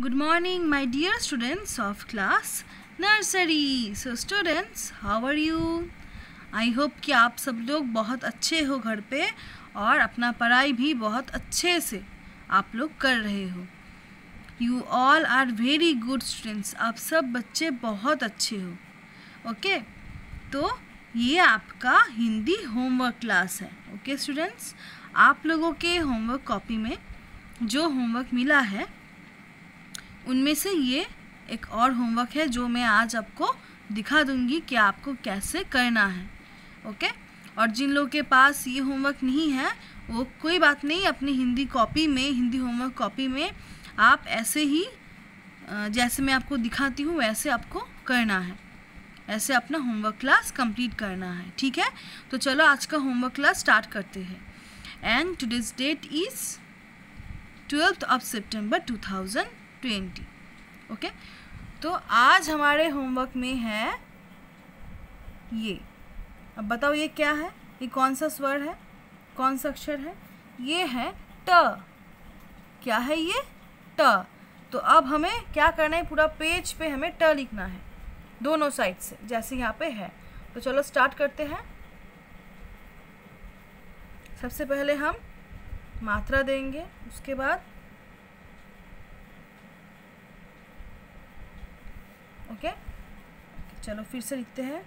Good morning, my dear students of class nursery. So, students, how are you? I hope कि आप सब लोग बहुत अच्छे हो घर पे और अपना पढ़ाई भी बहुत अच्छे से आप लोग कर रहे हो you all are very good students आप सब बच्चे बहुत अच्छे हो ओके okay? तो ये आपका हिंदी होमवर्क क्लास है ओके okay, स्टूडेंट्स आप लोगों के होमवर्क कॉपी में जो होमवर्क मिला है उनमें से ये एक और होमवर्क है जो मैं आज आपको दिखा दूँगी कि आपको कैसे करना है ओके और जिन लोगों के पास ये होमवर्क नहीं है, वो कोई बात नहीं, अपनी हिंदी कॉपी में, हिंदी होमवर्क कॉपी में आप ऐसे ही जैसे मैं आपको दिखाती हूँ, वैसे आपको करना है। ऐसे अपना होमवर्क क्लास कंप्लीट करना है, ठीक है? तो चलो आज का होमवर्क क्लास स्टार्ट करते हैं। And today's date is twelfth of September two thousand twenty, okay? तो आज हमारे होमवर्क में है ये। अब बताओ ये क्या है? ये कौन सा स्वर है? कौन सा अक्षर है? ये है ट। क्या है ये? ट। तो अब हमें क्या करना है? पूरा पेज पे हमें ट लिखना है, दोनों साइड से, जैसे यहाँ पे है। तो चलो स्टार्ट करते हैं। सबसे पहले हम मात्रा देंगे, उसके बाद ओके? चलो फिर से लिखते हैं।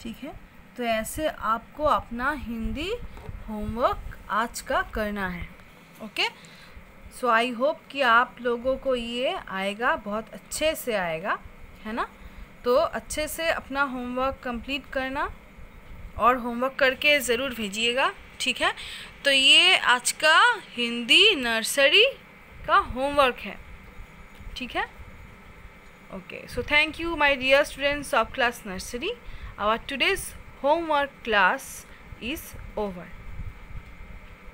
ठीक है? तो ऐसे आपको अपना हिंदी होमवर्क आज का करना है। ओके? सो आई होप कि आप लोगों को ये आएगा, बहुत अच्छे से आएगा, है ना? तो अच्छे से अपना होमवर्क कंप्लीट करना और होमवर्क करके ज़रूर भेजिएगा, ठीक है? तो ये आज का हिंदी नर्सरी का होमवर्क है, ठीक है? Okay so thank you my dear students of class nursery. Our today's homework class is over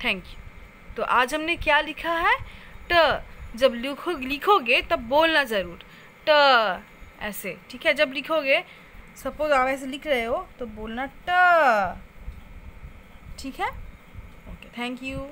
thank you तो आज हमने क्या लिखा है? ट जब लिखो, लिखोगे, तब बोलना ज़रूर। ट ऐसे, ठीक है? जब लिखोगे सपोज़ आप ऐसे लिख रहे हो तो बोलना ट ठीक है? Okay thank you